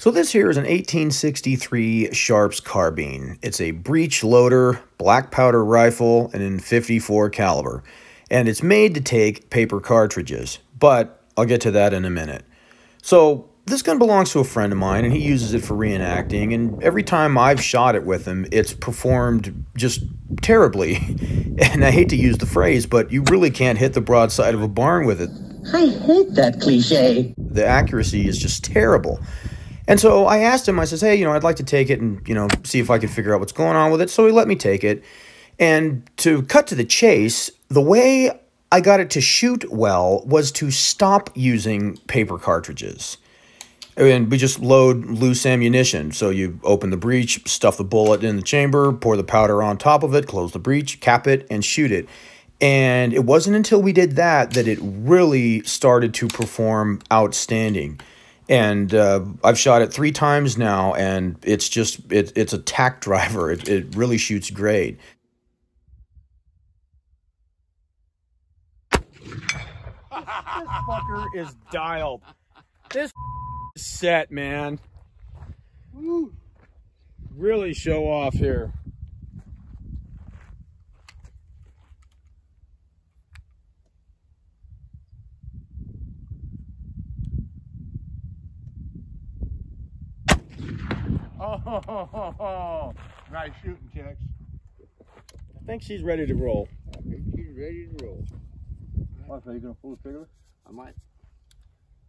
So this here is an 1863 Sharps carbine. It's a breech loader, black powder rifle, and in 54 caliber. And it's made to take paper cartridges, but I'll get to that in a minute. So this gun belongs to a friend of mine and he uses it for reenacting and every time I've shot it with him it's performed just terribly and I hate to use the phrase but you really can't hit the broadside of a barn with it. I hate that cliche. The accuracy is just terrible. And so I asked him I says hey you know I'd like to take it and you know see if I can figure out what's going on with it so he let me take it and to cut to the chase the way I got it to shoot well was to stop using paper cartridges and we just load loose ammunition. So you open the breech, stuff the bullet in the chamber, pour the powder on top of it, close the breech, cap it, and shoot it. And it wasn't until we did that that it really started to perform outstanding. And uh, I've shot it three times now, and it's just it, it's a tack driver. It, it really shoots great. this fucker is dialed. This set, man. Woo. Really show off here. Oh, nice shooting, Tex. I think she's ready to roll. I think she's ready to roll. What, are you going to pull the trigger? I might.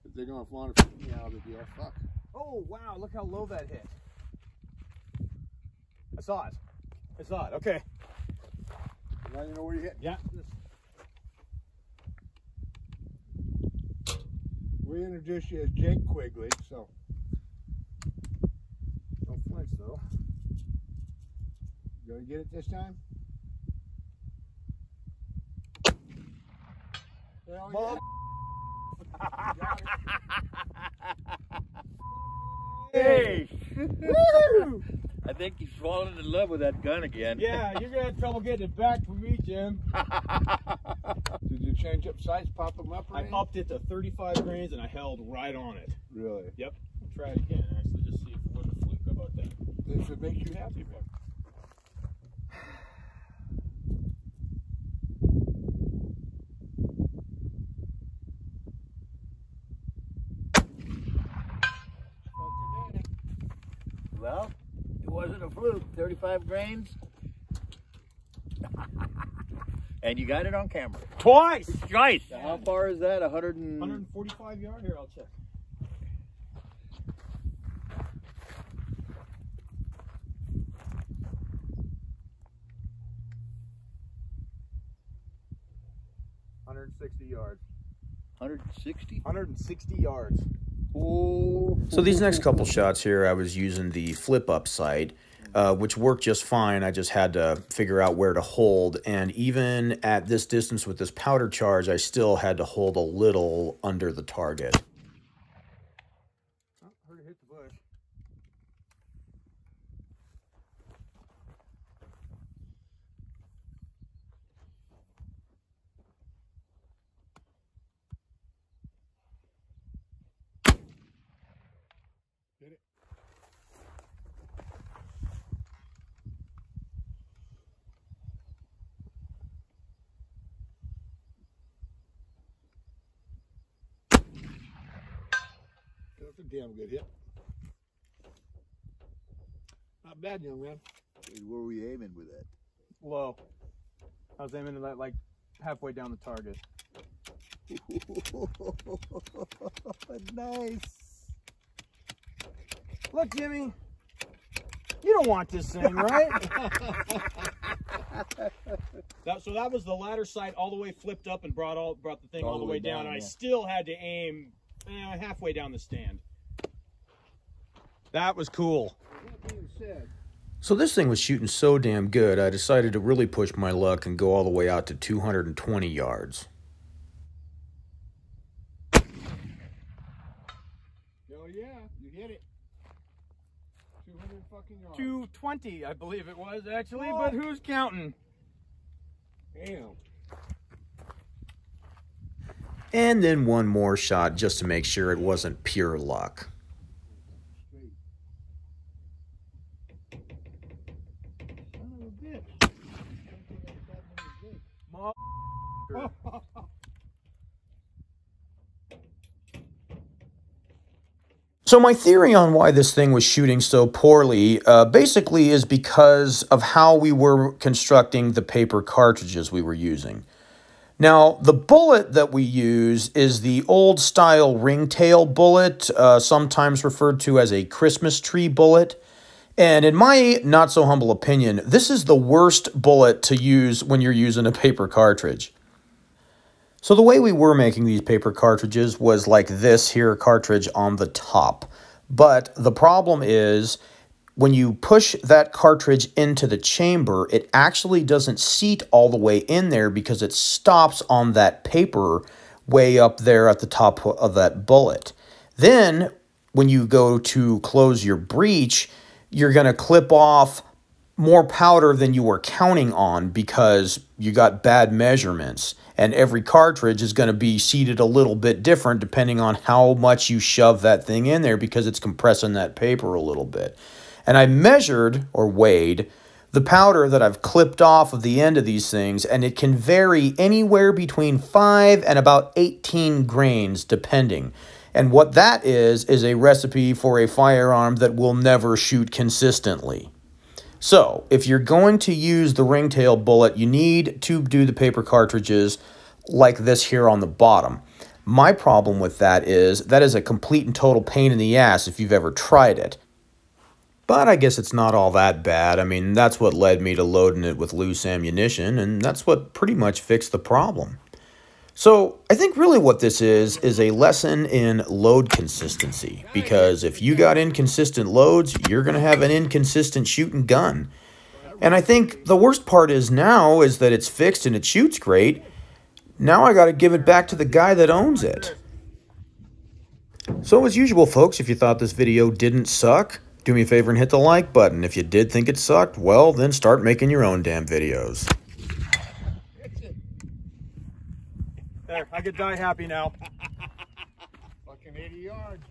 If they're going to want to me out of the deal, fuck. Oh, wow, look how low that hit. I saw it. I saw it, okay. Now you know where you hit. Yeah. We introduced you as Jake Quigley, so. Don't flinch, though. You gonna get it this time? Hell Bob. Hey! Woo! I think he's fallen in love with that gun again. Yeah, you're gonna have trouble getting it back from me, Jim. Did you change up sights, pop them up or I anything? upped it to 35 grains and I held right on it. Really? Yep. I'll try it again, actually, just see if it wasn't a fluke. How about that? If it makes you happy, man. Well, it wasn't a fluke. 35 grains. and you got it on camera. Twice! Nice. How far is that? 100 and... 145 yard? Here, I'll check. Hundred sixty yards. 160? 160 yards. Oh. So these next couple shots here, I was using the flip up sight, uh, which worked just fine. I just had to figure out where to hold. And even at this distance with this powder charge, I still had to hold a little under the target. Oh, heard it hit the bush. Hit it. That's a damn good hit. Not bad, young man. Where were we aiming with that? Low. I was aiming at like halfway down the target. nice. Look, Jimmy, you don't want this thing, right? that, so that was the ladder sight all the way flipped up and brought all brought the thing all, the way, down. and I still had to aim eh, halfway down the stand. That was cool. That being said, So this thing was shooting so damn good, I decided to really push my luck and go all the way out to 220 yards. hell yeah, you hit it. 200 fucking yards. 220, I believe it was actually, but who's counting? Damn. And then one more shot just to make sure it wasn't pure luck. Son of a bitch. So my theory on why this thing was shooting so poorly uh, basically is because of how we were constructing the paper cartridges we were using. Now, the bullet that we use is the old style ringtail bullet, uh, sometimes referred to as a Christmas tree bullet. And in my not so humble opinion, this is the worst bullet to use when you're using a paper cartridge. So the way we were making these paper cartridges was like this here cartridge on the top. But the problem is when you push that cartridge into the chamber, it actually doesn't seat all the way in there because it stops on that paper way up there at the top of that bullet. Then when you go to close your breech, you're going to clip off more powder than you were counting on because you got bad measurements. And every cartridge is going to be seated a little bit different depending on how much you shove that thing in there because it's compressing that paper a little bit. And I measured or weighed the powder that I've clipped off of the end of these things, and it can vary anywhere between 5 and about 18 grains depending. And what that is, is a recipe for a firearm that will never shoot consistently. So, if you're going to use the ringtail bullet, you need to do the paper cartridges like this here on the bottom. My problem with that is that is a complete and total pain in the ass if you've ever tried it. But I guess it's not all that bad. I mean, that's what led me to loading it with loose ammunition, and that's what pretty much fixed the problem. So I think really what this is is a lesson in load consistency because if you got inconsistent loads, you're going to have an inconsistent shooting gun. And I think the worst part is now is that it's fixed and it shoots great. Now I got to give it back to the guy that owns it. So as usual folks, if you thought this video didn't suck, do me a favor and hit the like button. If you did think it sucked, well then start making your own damn videos. There, I could die happy now. Fucking 80 yards.